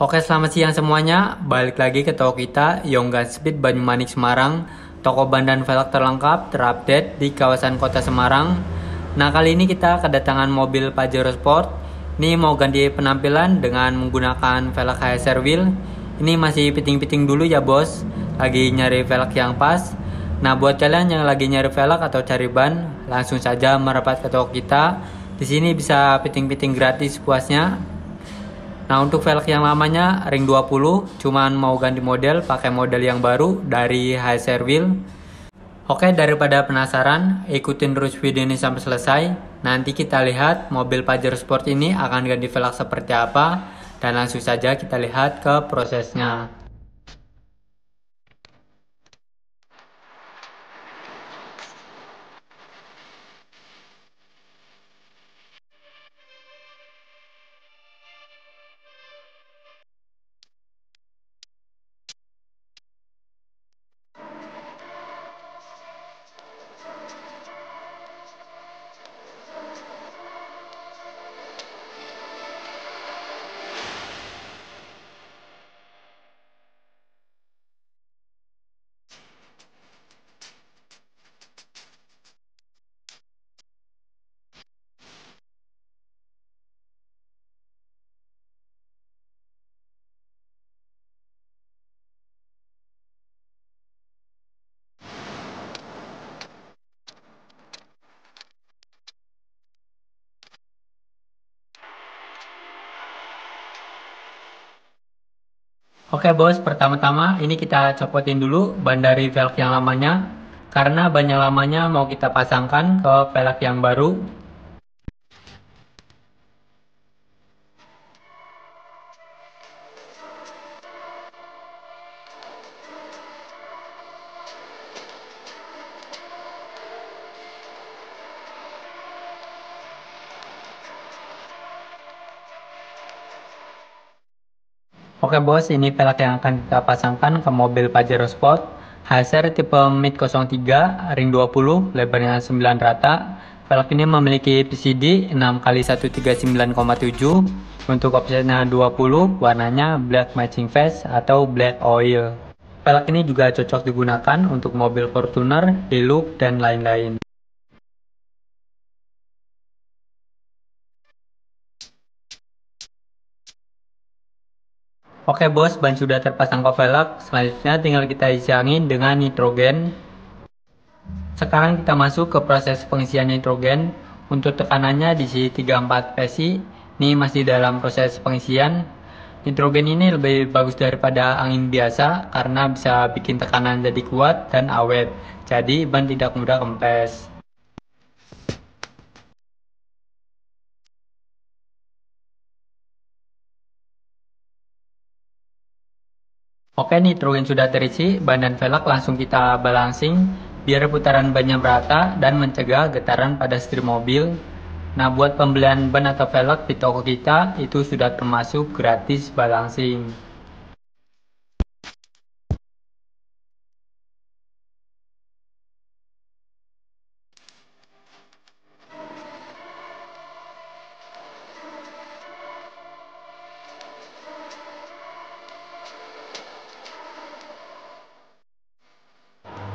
Oke selamat siang semuanya, balik lagi ke toko kita Yongga Speed Banyumanik Semarang. Toko ban dan velg terlengkap, terupdate di kawasan kota Semarang. Nah kali ini kita kedatangan mobil Pajero Sport. Ini mau ganti penampilan dengan menggunakan velg HSR wheel. Ini masih piting-piting dulu ya bos. Lagi nyari velg yang pas. Nah buat kalian yang lagi nyari velg atau cari ban Langsung saja merapat ke toko kita. Di sini bisa piting-piting gratis puasnya Nah untuk velg yang lamanya ring 20 cuman mau ganti model pakai model yang baru dari HSR Wheel. Oke daripada penasaran ikutin terus video ini sampai selesai. Nanti kita lihat mobil Pajero Sport ini akan ganti velg seperti apa dan langsung saja kita lihat ke prosesnya. Oke bos, pertama-tama ini kita copotin dulu ban dari velg yang lamanya. Karena ban yang lamanya mau kita pasangkan ke velg yang baru Oke bos, ini velg yang akan kita pasangkan ke mobil Pajero Sport. HSR tipe mid 03 ring 20 lebarnya 9 rata. Velg ini memiliki PCD 6x139,7 untuk opsinya 20 warnanya black matching face atau black oil. Velg ini juga cocok digunakan untuk mobil Fortuner, Hilux, dan lain-lain Oke bos, ban sudah terpasang ke velg. Selanjutnya tinggal kita isi angin dengan nitrogen. Sekarang kita masuk ke proses pengisian nitrogen. Untuk tekanannya di sini 34 PSI. Ini masih dalam proses pengisian. Nitrogen ini lebih bagus daripada angin biasa karena bisa bikin tekanan jadi kuat dan awet. Jadi ban tidak mudah kempes. Oke nitrogen sudah terisi, ban dan velg langsung kita balancing biar putaran bannya merata dan mencegah getaran pada setir mobil. Nah buat pembelian ban atau velg di toko kita itu sudah termasuk gratis balancing.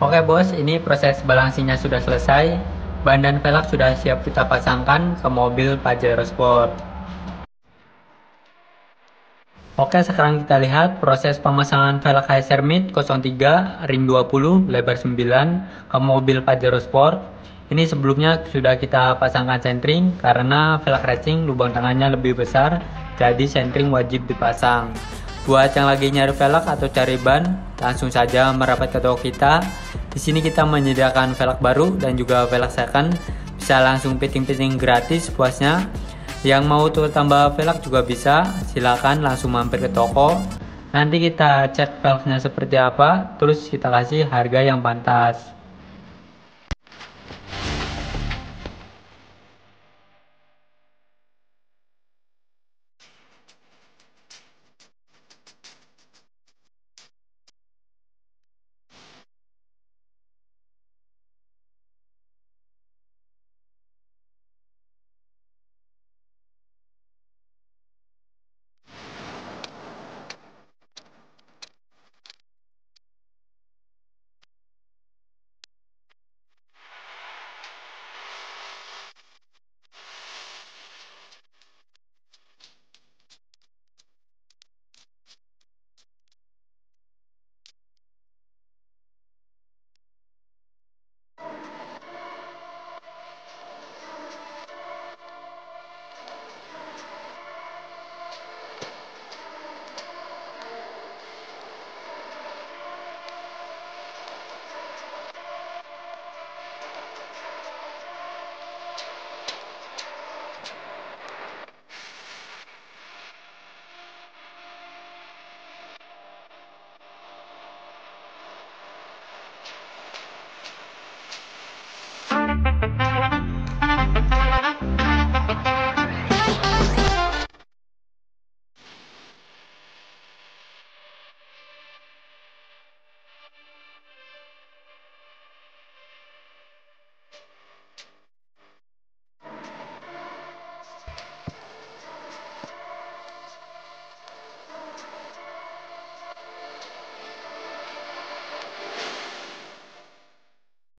Oke bos, ini proses balansinya sudah selesai. Ban dan velg sudah siap kita pasangkan ke mobil Pajero Sport. Oke, sekarang kita lihat proses pemasangan velg HSR Mid 03 ring 20 lebar 9 ke mobil Pajero Sport. Ini sebelumnya sudah kita pasangkan centering karena velg racing lubang tengahnya lebih besar, jadi centering wajib dipasang. Buat yang lagi nyari velg atau cari ban, langsung saja merapat ke toko kita. Di sini kita menyediakan velg baru dan juga velg second. Bisa langsung fitting-fitting gratis puasnya. Yang mau tambah velg juga bisa, silakan langsung mampir ke toko. Nanti kita cek velgnya seperti apa, terus kita kasih harga yang pantas.